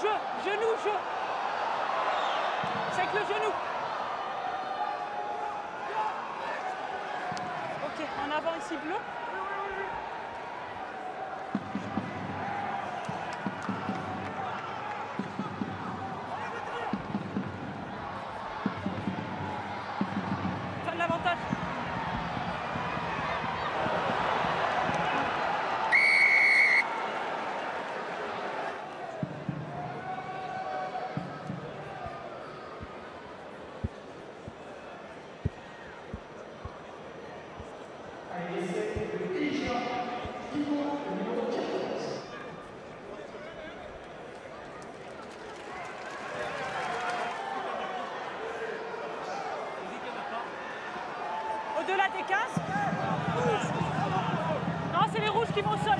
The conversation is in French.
Je, genou, je. C'est avec le genou. Ok, en avant ici bleu. Au-delà des 15 Non, c'est les rouges qui vont au sol.